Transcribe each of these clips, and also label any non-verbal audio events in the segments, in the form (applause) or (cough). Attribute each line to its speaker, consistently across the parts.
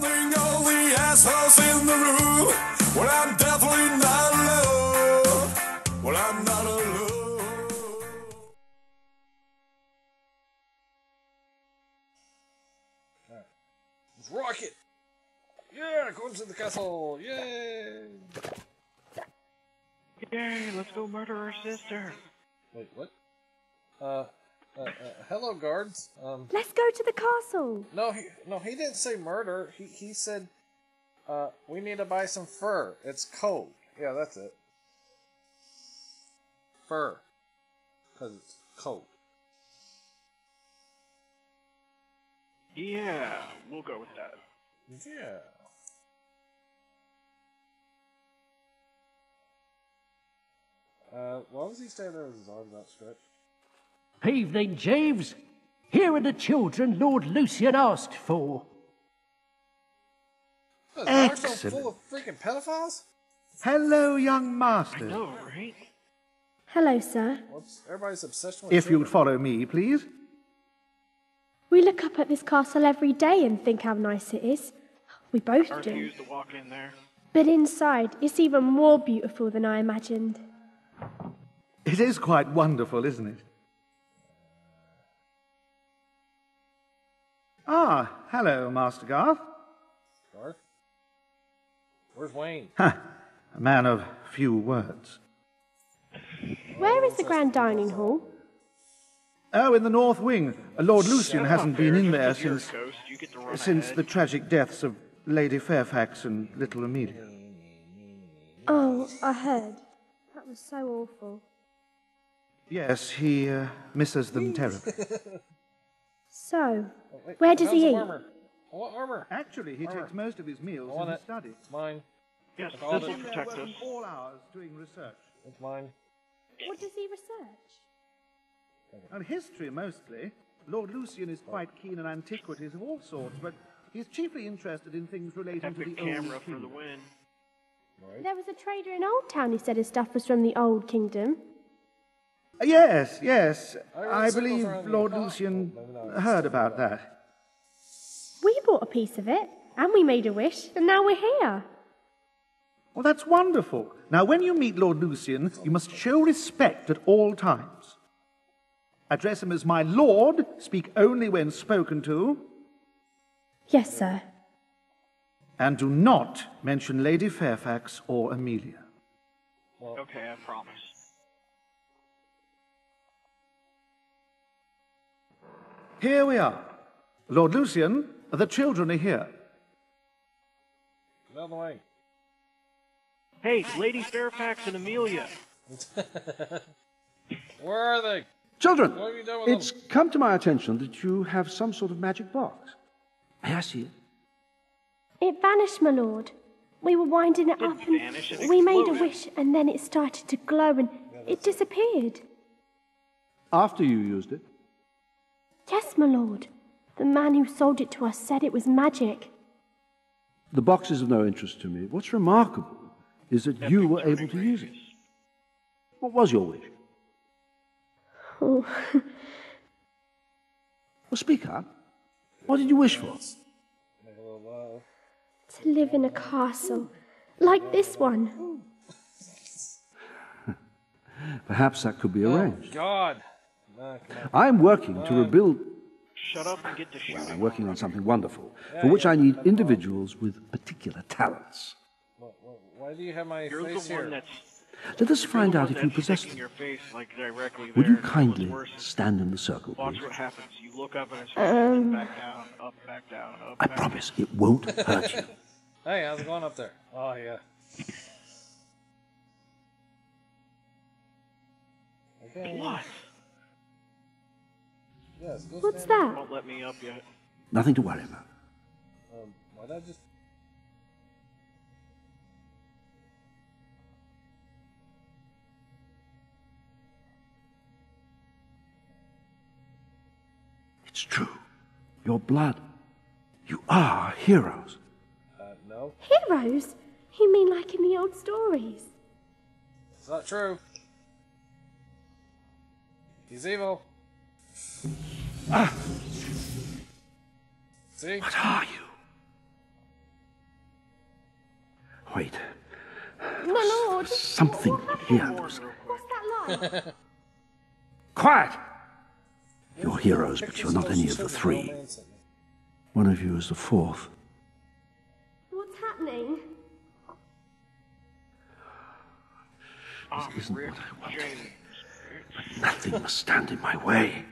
Speaker 1: gathering all the assholes in the room. Well, I'm definitely not alone. Well, I'm not alone.
Speaker 2: Let's rock it! Yeah, going to the castle! Yay!
Speaker 3: Yay, let's go murder our sister.
Speaker 2: Wait, what? Uh, uh, uh hello, guards. Um,
Speaker 4: Let's go to the castle.
Speaker 2: no, he, no, he didn't say murder. He, he said, uh, we need to buy some fur. It's cold. Yeah, that's it. Fur. Because it's cold.
Speaker 3: Yeah, we'll go with that.
Speaker 2: Yeah. Uh, why was he standing there with his arms outstretched?
Speaker 5: Evening, Jeeves. Here are the children Lord Lucian asked for.
Speaker 2: What, is
Speaker 6: Excellent.
Speaker 2: full of freaking pedophiles?
Speaker 6: Hello, young masters.
Speaker 3: No, right?
Speaker 4: Hello, sir.
Speaker 2: What's everybody's obsession with
Speaker 6: If you'd follow me, please.
Speaker 4: We look up at this castle every day and think how nice it is. We both
Speaker 3: I
Speaker 4: do.
Speaker 3: refuse to walk in there.
Speaker 4: But inside, it's even more beautiful than I imagined.
Speaker 6: It is quite wonderful, isn't it? Ah, hello, Master Garth.
Speaker 2: Garth? Where's Wayne?
Speaker 6: Ha, a man of few words.
Speaker 4: Where is the grand dining hall?
Speaker 6: Oh, in the North Wing. Lord Lucian hasn't been in there
Speaker 3: Because you're a
Speaker 6: since
Speaker 3: ghost, you get to run
Speaker 6: since the tragic deaths of Lady Fairfax and little Amelia.
Speaker 4: Oh, I heard. That was so awful.
Speaker 6: Yes, he uh, misses them terribly. (laughs)
Speaker 4: So,
Speaker 2: Wait,
Speaker 4: where does he eat?
Speaker 2: armor? I want armor.
Speaker 6: Actually, he
Speaker 2: Armor.
Speaker 6: takes most of his meals in his
Speaker 2: it.
Speaker 6: study.
Speaker 2: It's mine.
Speaker 3: Yes,
Speaker 2: all
Speaker 3: this
Speaker 2: the-
Speaker 3: will protect us.
Speaker 6: all hours doing research.
Speaker 2: It's mine.
Speaker 4: what does he research?
Speaker 6: On history, mostly. Lord Lucian is quite keen on antiquities of all sorts, but he's chiefly interested in things relating to
Speaker 3: Epic
Speaker 6: the old
Speaker 3: camera for the
Speaker 6: kingdom.
Speaker 3: win.
Speaker 4: There was a trader in Old Town who said his stuff was from the Old Kingdom.
Speaker 6: Yes, yes.
Speaker 2: I
Speaker 6: I believe Lord. Lucian
Speaker 2: maybe
Speaker 6: heard about that.
Speaker 4: We bought a piece of it, and we made a wish, and now we're here.
Speaker 6: Well, that's wonderful. Now, when you meet Lord Lucian, you must show respect at all times. Address him as my lord, speak only when spoken to,
Speaker 4: Yes, sir.
Speaker 6: and do not mention Lady Fairfax or Amelia.
Speaker 3: Okay, I promise.
Speaker 6: Here we are. Lord Lucian, the children are here.
Speaker 2: Get out way.
Speaker 3: Hey, Lady Fairfax and Amelia. (laughs)
Speaker 2: Where are they?
Speaker 7: Children,
Speaker 2: What have you done with
Speaker 7: it's come to my attention that you have some sort of magic box. May I see it?
Speaker 4: It vanished, my lord. We were winding it up, and
Speaker 3: vanish, it
Speaker 4: we made a wish, and then it started to glow, and it disappeared.
Speaker 7: After you used it?
Speaker 4: Yes, my lord. The man who sold it to us said it was magic.
Speaker 7: The box is of no interest to me. What's remarkable is that you were able to use it. What was your wish?
Speaker 4: Oh, (laughs)
Speaker 7: Well, speak up. What did you wish for?
Speaker 2: Make a little love.
Speaker 4: to live in a castle like this one. (laughs)
Speaker 7: Perhaps that could be arranged.
Speaker 2: Oh, God. Nah, come on.
Speaker 7: I'm working to rebuild.
Speaker 3: Shut up and get to shooting.
Speaker 7: I'm working on something wonderful, for which I need individuals with particular talents.
Speaker 2: Wh- wh- Why do you have my
Speaker 3: You're
Speaker 2: face here?
Speaker 7: Let us find out if you possess
Speaker 3: sticking
Speaker 7: them.
Speaker 3: your face like directly
Speaker 7: Would you kindly stand in the circle,
Speaker 3: Watch
Speaker 7: please?
Speaker 3: what happens. You look up and it's
Speaker 4: Um.
Speaker 3: back down, up, back down, up.
Speaker 7: I
Speaker 3: back
Speaker 7: promise it won't hurt you. (laughs)
Speaker 2: Hey, how's it going up there? Oh, yeah. (laughs) Okay.
Speaker 3: What?
Speaker 2: Yes, go
Speaker 4: What's
Speaker 2: stand
Speaker 4: that?
Speaker 3: Won't let me up yet.
Speaker 7: Nothing to worry about.
Speaker 2: Um, why not just...
Speaker 7: It's true. Your blood. You are heroes.
Speaker 2: Uh, no.
Speaker 4: Heroes? You mean like in the old stories?
Speaker 2: It's not true. He's evil.
Speaker 7: Ah.
Speaker 2: See?
Speaker 7: What are you? Wait.
Speaker 4: My lord!
Speaker 7: Something here.
Speaker 4: What's that like? (laughs)
Speaker 7: Quiet! You're heroes, but you're not any of the three. One of you is the fourth.
Speaker 4: What's happening?
Speaker 3: I'm
Speaker 7: isn't
Speaker 3: Rick
Speaker 7: what I wanted.
Speaker 3: James.
Speaker 7: Nothing must stand in my way.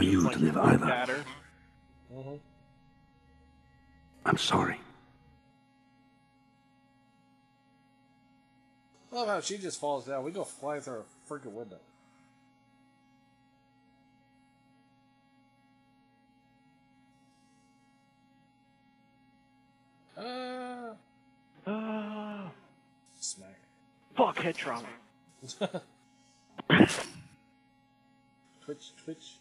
Speaker 7: Allow you
Speaker 3: like,
Speaker 7: to live either.
Speaker 2: Mm-hmm.
Speaker 7: I'm sorry.
Speaker 2: Love how she just falls down. We go fly through a freaking window. Uh,
Speaker 3: Uh,
Speaker 2: smack.
Speaker 3: fuck head trauma. (laughs)
Speaker 2: Twitch, twitch.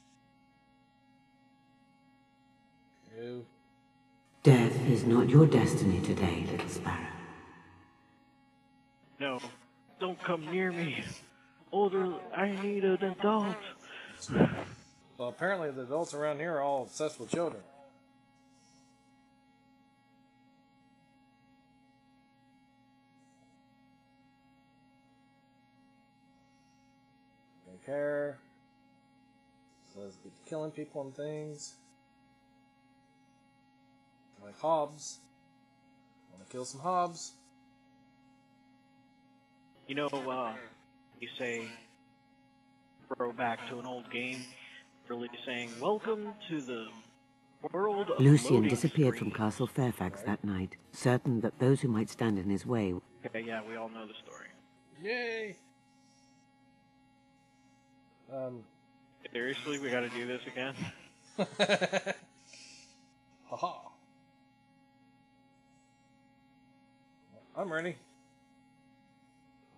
Speaker 2: Ew.
Speaker 8: Death is not your destiny today, little sparrow.
Speaker 3: No, don't come near me. Older, I need an adult.
Speaker 2: Well, apparently the adults around here are all obsessed with children. Don't care. Says get to killing people and things. Like Hobbes. Want to kill some Hobbes?
Speaker 3: You know, uh, you say, throw back to an old game, really saying, welcome to the world of
Speaker 8: Lucian
Speaker 3: loading
Speaker 8: disappeared from. Castle Fairfax that night, certain that those who might stand in his way
Speaker 3: Okay, yeah, we all know the story.
Speaker 2: Yay! Um.
Speaker 3: Seriously, we gotta do this again? (laughs)
Speaker 2: Haha. I'm ready.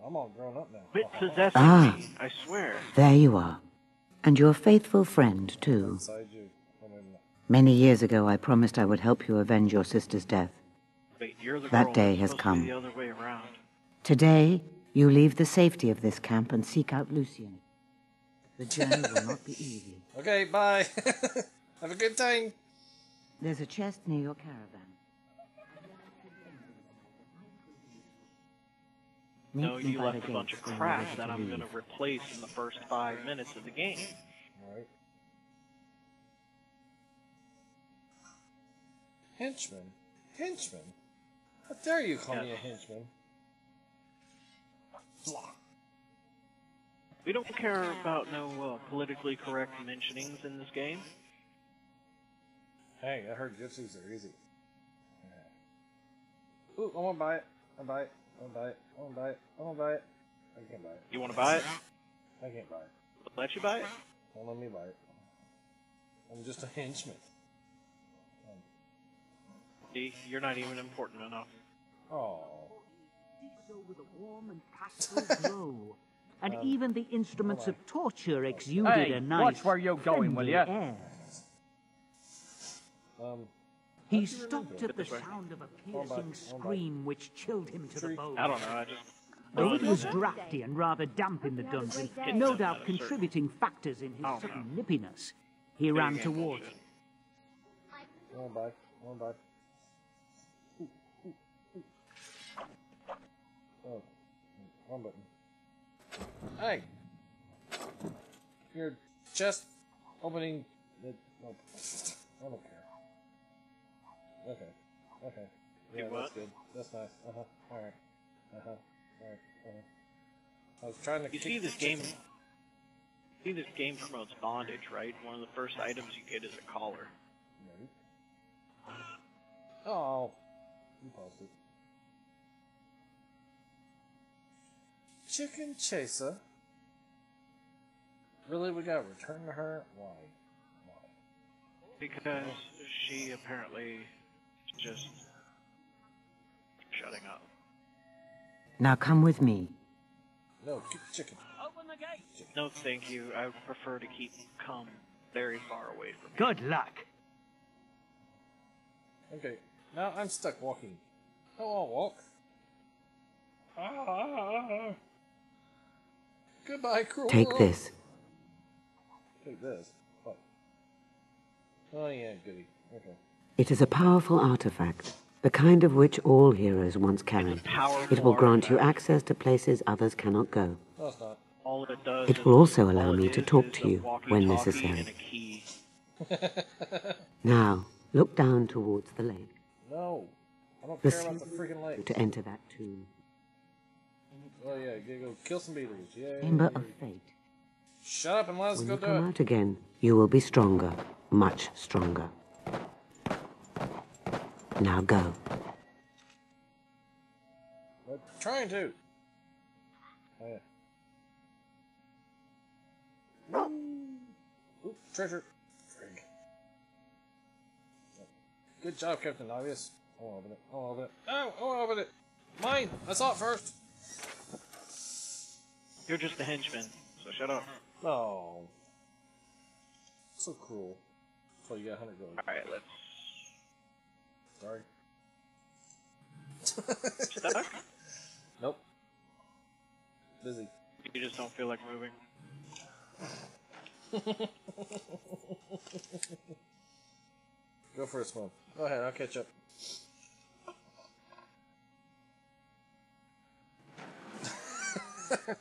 Speaker 2: I'm all grown up now.
Speaker 3: Quit
Speaker 2: Haha.
Speaker 3: possessing
Speaker 8: Ah.
Speaker 3: me, I swear.
Speaker 8: There you are. And your faithful friend, too.
Speaker 2: You.
Speaker 8: Many years ago, I promised I would help you avenge your sister's death.
Speaker 3: Wait, you're the
Speaker 8: That day has
Speaker 3: supposed to
Speaker 8: come.
Speaker 3: the other way around.
Speaker 8: Today, you leave the safety of this camp and seek out Lucian. The journey will not be easy.
Speaker 2: Okay, bye. (laughs) Have a good time.
Speaker 8: There's a chest near your caravan.
Speaker 3: No, you left a bunch of
Speaker 8: gates when you're
Speaker 3: crap that I'm gonna replace in the first five minutes of the game.
Speaker 2: Alright. Henchman? Henchman? How dare you call me a henchman? Blah.
Speaker 3: We don't care about no uh, politically correct mentionings in this game.
Speaker 2: Hey, I heard gypsies are easy. Ooh, I want to buy it. I buy it. I want to buy it. I want to buy it. I want to buy it. I can't buy it.
Speaker 3: You want to buy it?
Speaker 2: I can't buy it.
Speaker 3: Let you buy it?
Speaker 2: Don't let me buy it. I'm just a henchman.
Speaker 3: See, you're not even important enough.
Speaker 2: Oh.
Speaker 5: with a warm and pastoral glow. And even the instruments of torture exuded
Speaker 9: Hey,
Speaker 5: a nice,
Speaker 9: watch where you're going, will
Speaker 5: friendly
Speaker 9: ya?
Speaker 5: air.
Speaker 2: Um.
Speaker 5: He stopped at the sound of a piercing scream which chilled him to the bone.
Speaker 3: I don't know. I just.
Speaker 5: Though it was drafty and rather damp in the
Speaker 4: Hope you have a
Speaker 5: dungeon, no doubt contributing factors in his
Speaker 3: Oh,
Speaker 5: sudden nippiness, he ran towards it.
Speaker 2: I want to buy. I want to buy. Ooh, ooh, ooh. Oh. One button. Hey! Your chest opening. The, no, I don't care. Okay. Okay. Yeah, that's
Speaker 3: what?
Speaker 2: good. That's nice. Uh huh. Alright. Uh huh. Alright. Uh huh. I was trying to.
Speaker 3: You see this game. See this game promotes bondage, right? One of the first items you get is a collar.
Speaker 2: Nope. Oh. You paused it. Chicken chaser. Really, we got to return to her? Why? Why?
Speaker 3: Because she apparently just shutting up.
Speaker 8: Now come with me.
Speaker 2: No, keep the chicken.
Speaker 5: Open the gate!
Speaker 3: No, thank you. I prefer to keep cum very far away from me.
Speaker 5: Good luck.
Speaker 2: Okay, now I'm stuck walking. Oh, I'll walk. Ah. Goodbye, cruel
Speaker 8: Take
Speaker 2: world.
Speaker 8: this.
Speaker 2: Take this. What? Oh yeah, goody. Okay.
Speaker 8: It is a powerful artifact, the kind of which all heroes once carried. It will grant you access to places others cannot go.
Speaker 2: No.
Speaker 3: All it does.
Speaker 8: It
Speaker 3: is-
Speaker 8: will also allow me to talk to you when necessary.
Speaker 3: and a key.
Speaker 8: Now, look down towards the lake.
Speaker 2: No. I don't
Speaker 8: The
Speaker 2: care about the freaking lake.
Speaker 8: To enter that tomb.
Speaker 2: Oh yeah, go, go kill some beetles. Yeah.
Speaker 8: Chamber of Fate.
Speaker 2: Shut up and let us
Speaker 8: When
Speaker 2: go
Speaker 8: you
Speaker 2: do
Speaker 8: come
Speaker 2: it.
Speaker 8: out again, you will be stronger, much stronger. Now go.
Speaker 2: We're trying to. Oh yeah. Ooh, treasure. Frig. Good job, Captain Obvious. I won't open it. I won't open it. No, I won't open it. Mine. I saw it first.
Speaker 3: You're just a henchman, so shut up.
Speaker 2: No. So cruel. So you got 100 gold.
Speaker 3: Alright, let's.
Speaker 2: Sorry.
Speaker 3: Stuck?
Speaker 2: Nope. Busy.
Speaker 3: You just don't feel like moving. (laughs)
Speaker 2: Go for a swim. Go ahead, I'll catch up.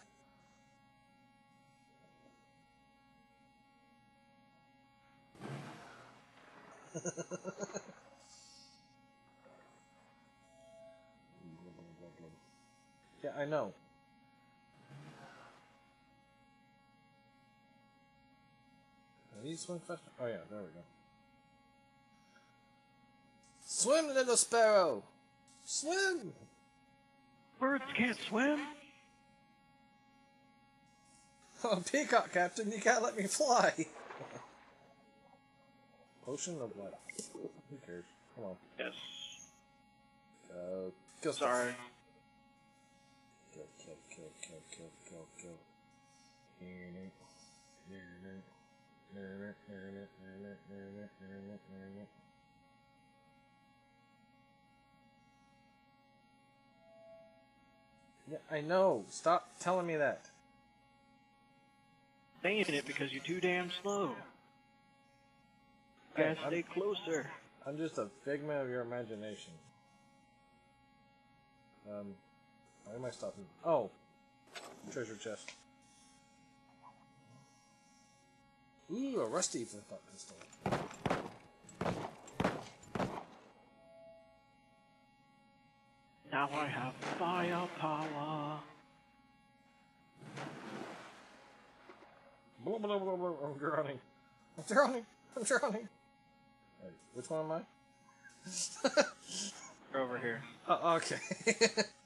Speaker 2: (laughs) know. I need swim faster. Oh yeah, there we go. Swim, little sparrow! Swim!
Speaker 3: Birds can't swim. (laughs)
Speaker 2: Oh, peacock, Captain, you can't let me fly! (laughs) Potion of what? Who cares? Come on.
Speaker 3: Yes.
Speaker 2: Go. Kill stuff.
Speaker 3: Sorry.
Speaker 2: Kill, kill, kill, kill, kill. Yeah, I know. Stop telling me that.
Speaker 3: Saying it because you're too damn slow. You gotta stay closer.
Speaker 2: I'm just a figment of your imagination. Um, why am I stopping? Oh, treasure chest. Ooh, a rusty flip-up pistol.
Speaker 3: Now I have firepower.
Speaker 2: Blah, blah, blah, blah. I'm drowning. I'm drowning. I'm drowning. Wait, which one am I?
Speaker 3: Over here.
Speaker 2: Oh, okay. (laughs)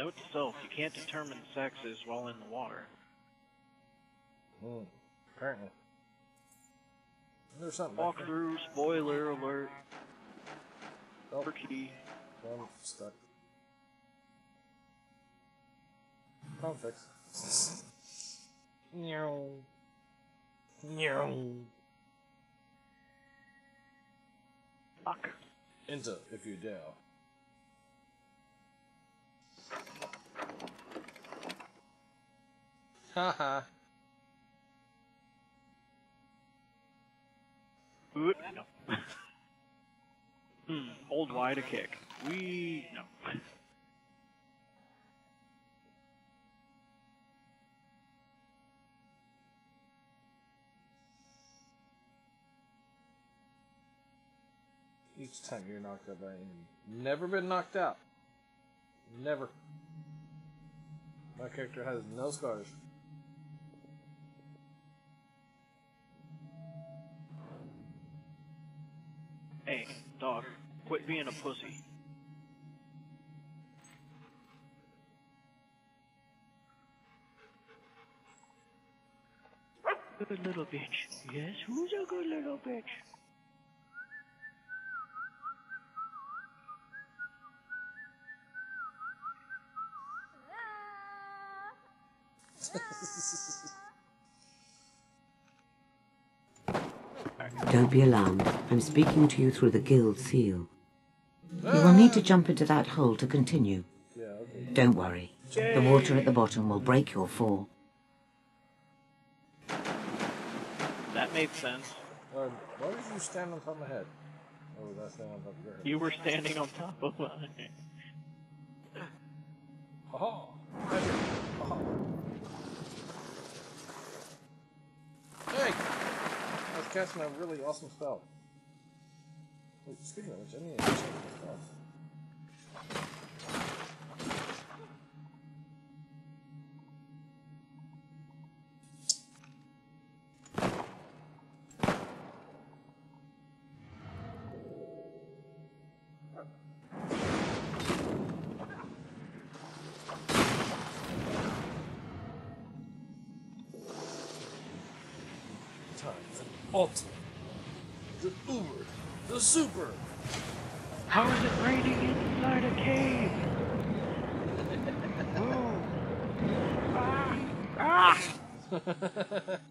Speaker 3: Note to self, you can't determine sexes while in the water.
Speaker 2: hmm. Apparently. There's something.
Speaker 3: Walk
Speaker 2: back
Speaker 3: through, spoiler alert.
Speaker 2: there.
Speaker 3: For key.
Speaker 2: Oh, I'm stuck. Problem fix. (laughs) Meow. Meow.
Speaker 3: Fuck.
Speaker 2: Enter if you dare. Haha.
Speaker 3: No. hmm, hold Y to kick. We no.
Speaker 2: Each time you're knocked out by an enemy. Never been knocked out. Never. My character has no scars.
Speaker 3: Hey, dog, quit being a pussy. Good little bitch. Yes, who's a good little bitch?
Speaker 8: Don't be alarmed. I'm speaking to you through the guild seal. You will need to jump into that hole to continue. Don't worry. The water at the bottom will break your fall.
Speaker 3: That made sense.
Speaker 2: Uh, why did you stand on top of my head? Or was I standing on top of your head?
Speaker 3: You were standing on top of mine.
Speaker 2: Oh. Oh. Casting a really awesome spell. Wait, speaking of which, I need to change my spells. The ultimate. The uber. The super.
Speaker 3: How is it raining inside a cave? (laughs) Ah! Ah! (laughs)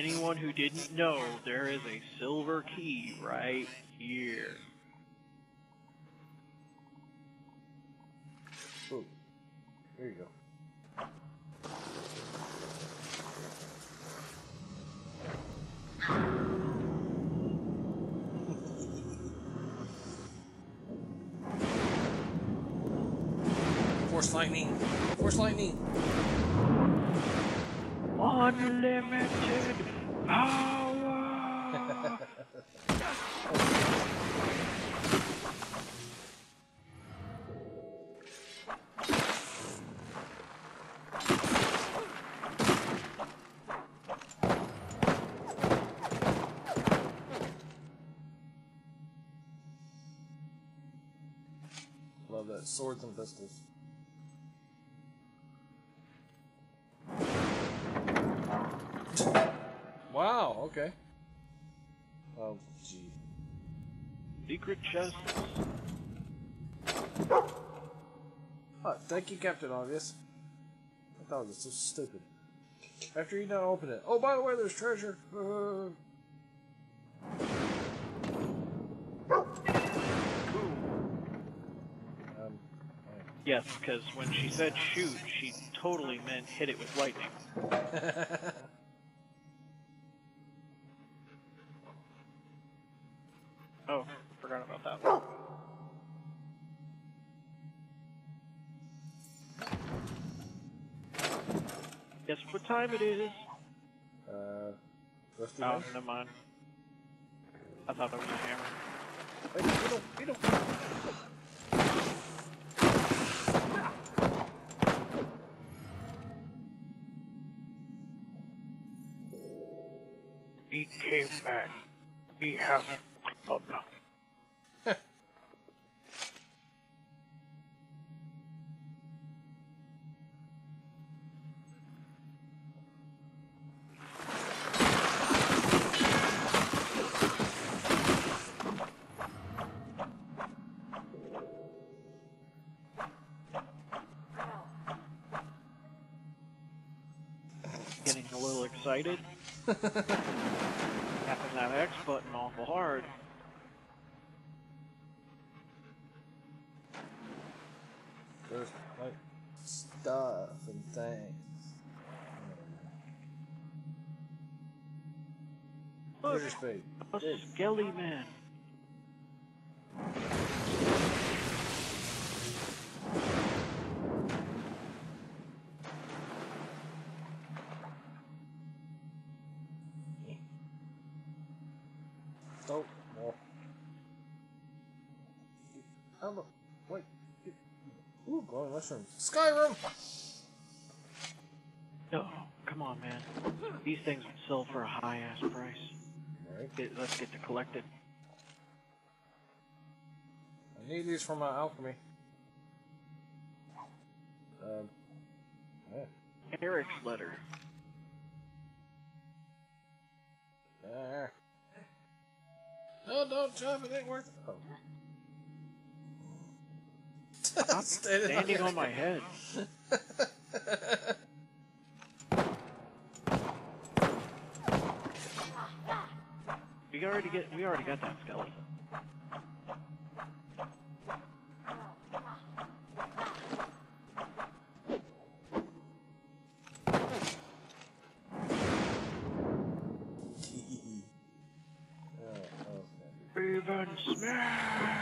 Speaker 3: anyone who didn't know, there is a silver key right here.
Speaker 2: Ooh. There you go. Force lightning! Force lightning! Love that. Swords and pistols. Okay. Oh, gee.
Speaker 3: Secret chest.
Speaker 2: Oh, thank you, Captain Obvious. I thought it was so stupid. After you done open it. Oh, by the way, there's treasure. Uh, um,
Speaker 3: Yes, because when she said shoot, she totally meant hit it with lightning. (laughs) time it is?
Speaker 2: uh, let's do
Speaker 3: Oh, never mind. I thought it was a hammer.
Speaker 2: Wait, Beetle, Beetle.
Speaker 3: He came back. He has excited. (laughs) Tapping that X button awful hard.
Speaker 2: There's like stuff and things.
Speaker 3: Look,
Speaker 2: There's your spade.
Speaker 3: a skelly man.
Speaker 2: Mushroom. Skyrim!
Speaker 3: No, come on, man. These things would sell for a high ass price.
Speaker 2: Alright.
Speaker 3: Get, let's get to collected.
Speaker 2: I need these for my alchemy. Um. Yeah.
Speaker 3: Eric's letter.
Speaker 2: There. No, don't jump. It ain't worth it. Oh.
Speaker 3: Stop
Speaker 2: Standing on
Speaker 3: standing on my head. We already get we already got that skeleton. (laughs) Oh, Even smash.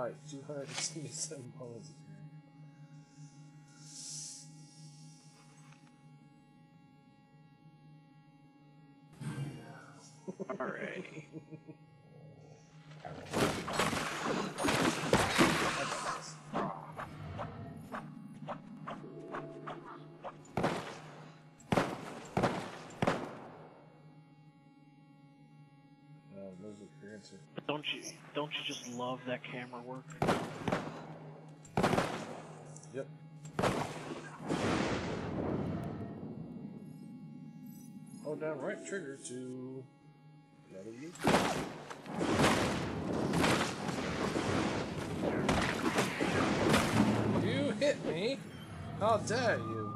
Speaker 2: Fight. 277 bonus.
Speaker 3: Just love that camera work?
Speaker 2: Yep. Hold down right trigger to W. You hit me! How dare you?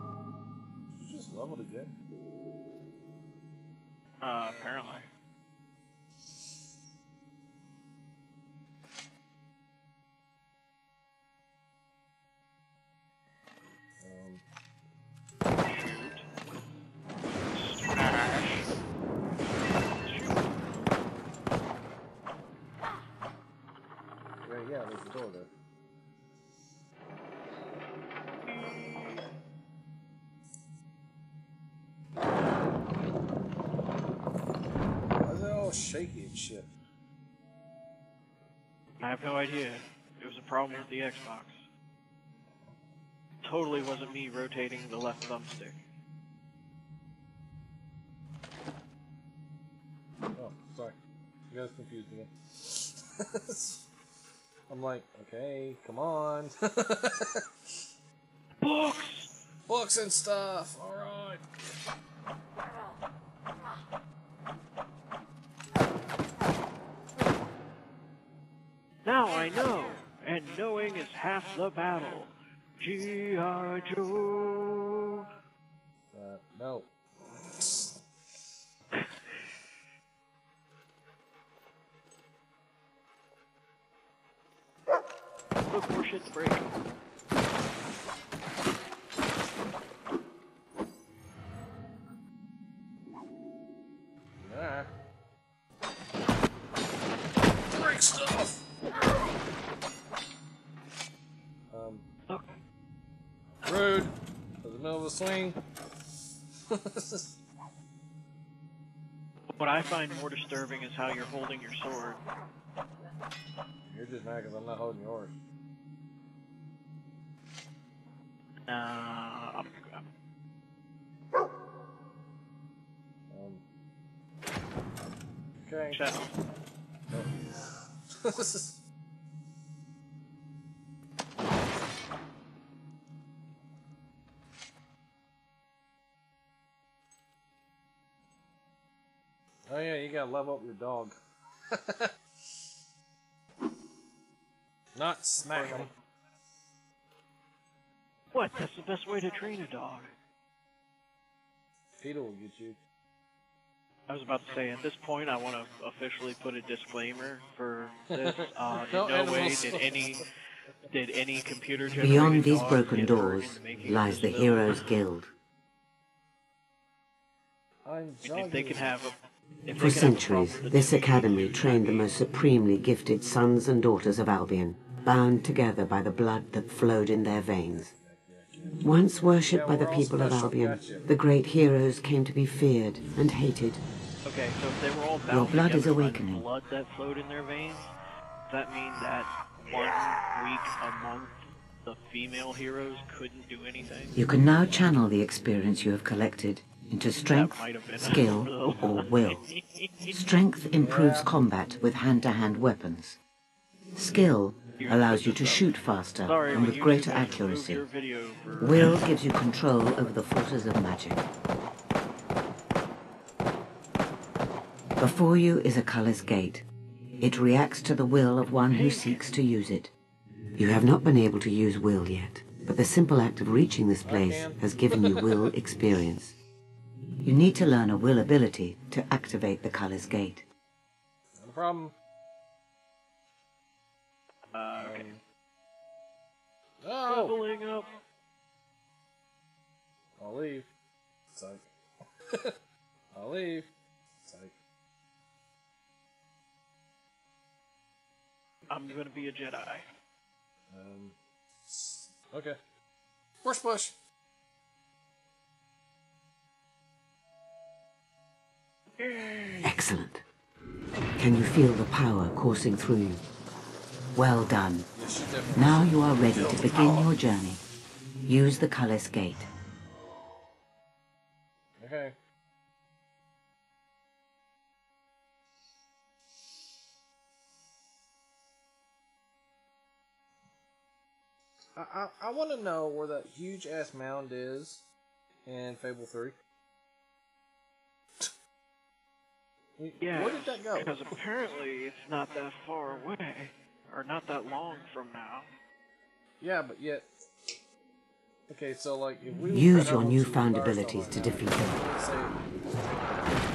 Speaker 2: You just leveled again.
Speaker 3: Uh, apparently. No idea. It was a problem with the Xbox. Totally wasn't me rotating the left thumbstick.
Speaker 2: Oh, sorry. You guys confused me. (laughs) I'm like, okay, come on. (laughs)
Speaker 3: Books!
Speaker 2: Books and stuff, alright.
Speaker 3: Now I know, and knowing is half the battle. G.I. Joe.
Speaker 2: Uh, no. (laughs)
Speaker 3: Look, more shit's breaking.
Speaker 2: The middle of a swing.
Speaker 3: what I find more disturbing is how you're holding your sword.
Speaker 2: You're just mad because I'm not holding yours.
Speaker 3: Uh, I'm, I'm,
Speaker 2: Um. Okay.
Speaker 3: shut (laughs) (laughs) up.
Speaker 2: Gotta level up your dog. (laughs) Not smack him.
Speaker 3: What? That's the best way to train a dog.
Speaker 2: Peter will get you.
Speaker 3: I was about to say, at this point, I want to officially put a disclaimer for this. (laughs) Uh,
Speaker 2: No
Speaker 3: in no way
Speaker 2: animals.
Speaker 3: did any did any computer
Speaker 8: Beyond these broken doors lies the
Speaker 3: this
Speaker 8: Heroes. Guild.
Speaker 2: I'm
Speaker 3: If they can have a, if
Speaker 8: For
Speaker 3: they can have a
Speaker 8: centuries, this academy trained the most supremely gifted sons and daughters of Albion, bound together by the blood that flowed in their veins. Once worshipped by the people of Albion, the great heroes came to be feared and hated.
Speaker 3: Okay, so if they were all
Speaker 8: Your
Speaker 3: bound
Speaker 8: blood is
Speaker 3: together by the
Speaker 8: awakening.
Speaker 3: blood that flowed in their veins, that mean that one week a month the female heroes couldn't do anything?
Speaker 8: You can now channel the experience you have collected into strength,
Speaker 3: might have been
Speaker 8: skill, or will. Strength improves combat with hand-to-hand weapons. Skill allows you to shoot faster
Speaker 3: Sorry,
Speaker 8: and with greater accuracy. Will gives you control over the forces of magic. Before you is a Cullis Gate. It reacts to the will of one who seeks to use it. You have not been able to use will yet, but the simple act of reaching this place has given you will (laughs) experience. You need to learn a will ability to activate the Cullis Gate.
Speaker 2: Not a problem.
Speaker 3: Uh, okay.
Speaker 2: Oh!
Speaker 3: Leveling up.
Speaker 2: I'll leave. Psych. (laughs) I'll leave. Psych.
Speaker 3: I'm gonna be a Jedi.
Speaker 2: S- Okay. Force push.
Speaker 8: Excellent. Can you feel the power coursing through you? Well done.
Speaker 2: Yes.
Speaker 8: Now you are ready to begin your journey. Use the Cullis Gate.
Speaker 2: Okay. I, I, I want to know where that huge ass mound is in Fable 3.
Speaker 3: Yeah.
Speaker 2: Where did that go?
Speaker 3: Because apparently it's not that far away, or not that long from now.
Speaker 2: Yeah, but yet. Okay, so like if we
Speaker 8: Use your newfound abilities to defeat them.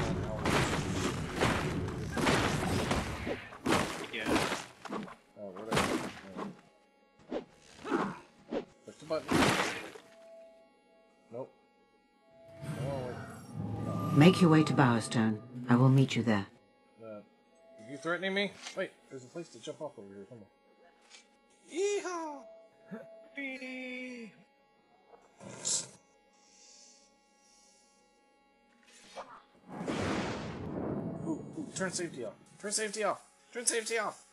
Speaker 3: Yeah.
Speaker 2: Button. Nope. Oh,
Speaker 8: Make your way to Bowerstone. I will meet you there.
Speaker 2: wait. Uh, are you threatening me? Wait, there's a place to jump off over here. Come on. Yeehaw! Ooh, ooh, turn safety off. Turn safety off. Turn safety off.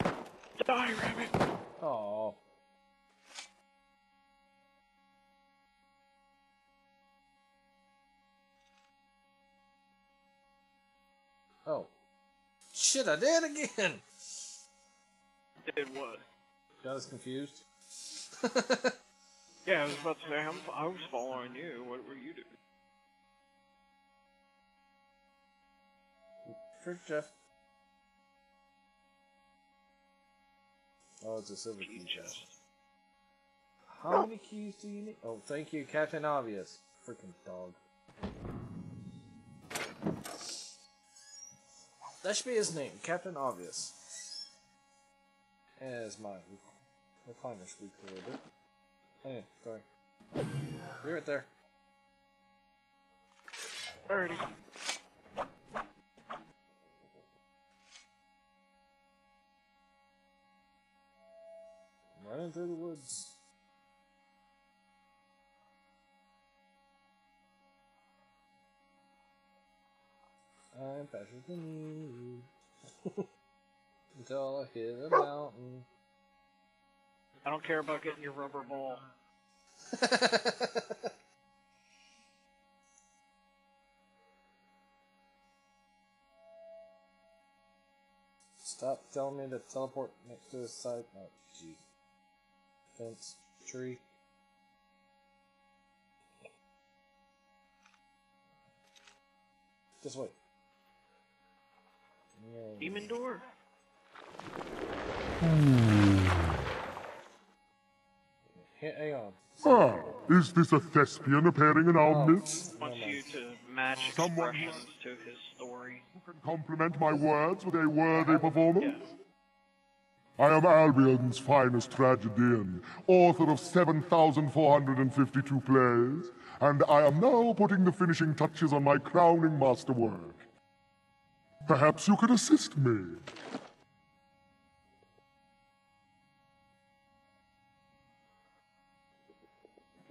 Speaker 3: Die, rabbit.
Speaker 2: Oh. Oh. Shit, I did it again!
Speaker 3: Did what?
Speaker 2: Got us confused. (laughs)
Speaker 3: Yeah, I was about to say I'm, I was following you. What were you doing?
Speaker 2: Trick Jeff. Oh, it's a silver key chest. How many keys do you need? Oh, thank you, Captain Obvious. Freaking dog. That should be his name, Captain Obvious. As my recliner squeak a little bit. Hey, sorry. Be right there.
Speaker 3: Alrighty.
Speaker 2: Running through the woods. I'm faster than you. Until I hit a mountain.
Speaker 3: I don't care about getting your rubber ball. (laughs)
Speaker 2: Stop telling me to teleport next to the side. Oh, jeez. Fence. Tree. Just wait. No.
Speaker 3: Demon door.
Speaker 2: Hey, hang on.
Speaker 9: Ah, is this a thespian appearing in our midst?
Speaker 3: Wants you to match
Speaker 9: Someone-
Speaker 3: expressions to his story.
Speaker 9: Can compliment my words with a worthy performance? I am Albion's finest tragedian, author of 7,452 plays, and I am now putting the finishing touches on my crowning masterwork. Perhaps you could assist me.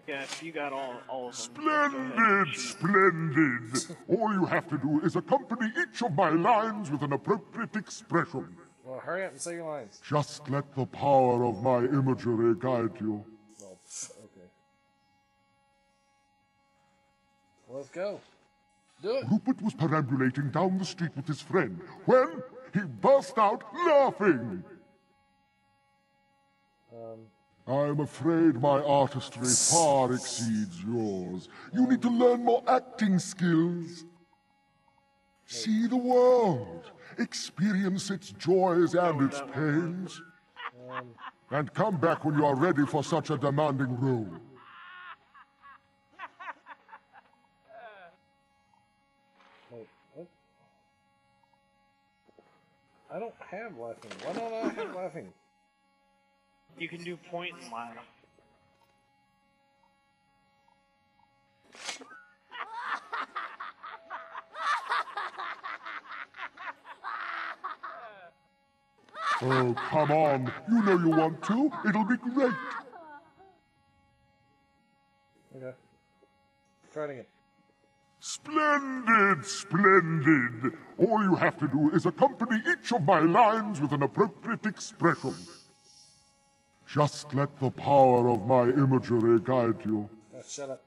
Speaker 3: Yeah, you got all, all of them. go ahead and
Speaker 9: Splendid,
Speaker 3: shoot.
Speaker 9: splendid! All you have to do is accompany each of my lines with an appropriate expression.
Speaker 2: Well, hurry up and say your lines.
Speaker 9: Just let the power of my imagery guide you.
Speaker 2: Well, okay. let's go. Do it.
Speaker 9: Rupert was perambulating down the street with his friend when he burst out laughing.
Speaker 2: Um,
Speaker 9: I'm afraid my artistry far exceeds yours. You need to learn more acting skills. See the world, experience its joys and its pains,
Speaker 2: um,
Speaker 9: and come back when you are ready for such a demanding role.
Speaker 2: I don't have laughing. Why don't I have laughing?
Speaker 3: You can do point and laugh.
Speaker 9: Oh, come on. You know you want to. It'll be great.
Speaker 2: Okay. Try it again.
Speaker 9: Splendid, splendid. All you have to do is accompany each of my lines with an appropriate expression. Just let the power of my imagery guide you.
Speaker 2: Oh, shut up.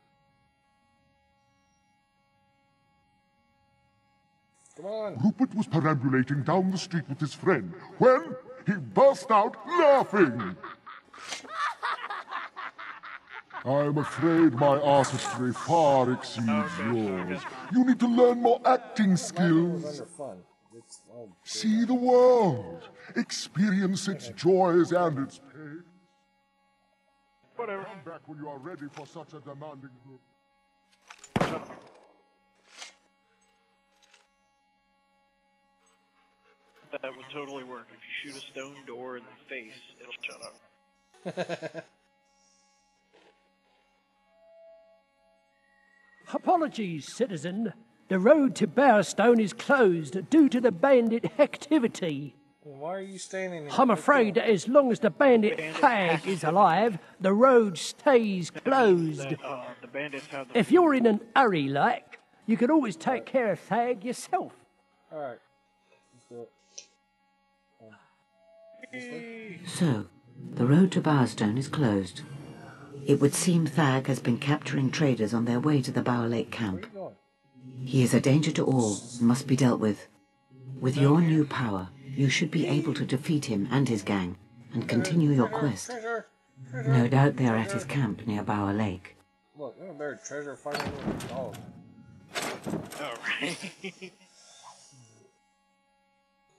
Speaker 2: Come on.
Speaker 9: Rupert was perambulating down the street with his friend when he burst out laughing. I'm afraid my artistry far exceeds yours. You need to learn more acting skills.
Speaker 2: under fun. It's
Speaker 9: See the world, experience its joys and its pains.
Speaker 3: Whatever.
Speaker 9: Come back when you are ready for such a demanding group.
Speaker 3: That would totally work. If you shoot a stone door in the face, it'll shut up. (laughs)
Speaker 5: Apologies, citizen. The road to Bowerstone is closed due to the bandit activity.
Speaker 2: Why are you standing here?
Speaker 5: I'm afraid that as long as the bandit Thag is alive, the road stays closed.
Speaker 3: That, uh, the the
Speaker 5: If you're in an hurry, like, you can always take care of Thag yourself.
Speaker 2: Alright. Let's do it.
Speaker 8: So, the road to Bowerstone is closed. It would seem Thag has been capturing traders on their way to the Bower Lake camp.
Speaker 2: Where you going?
Speaker 8: He is a danger to all and must be dealt with. With your new power, you should be able to defeat him and his gang and continue your quest. No doubt they are at his camp near Bower Lake.
Speaker 2: Look, I'm a better treasure fighting with a dog.
Speaker 3: Alright.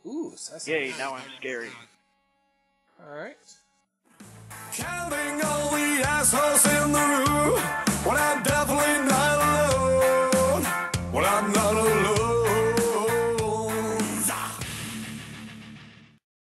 Speaker 2: Ooh, sassy.
Speaker 3: Yay, now I'm scary.
Speaker 2: Alright.
Speaker 1: Counting all the assholes in the room. Well, I'm definitely not alone. Well, I'm not.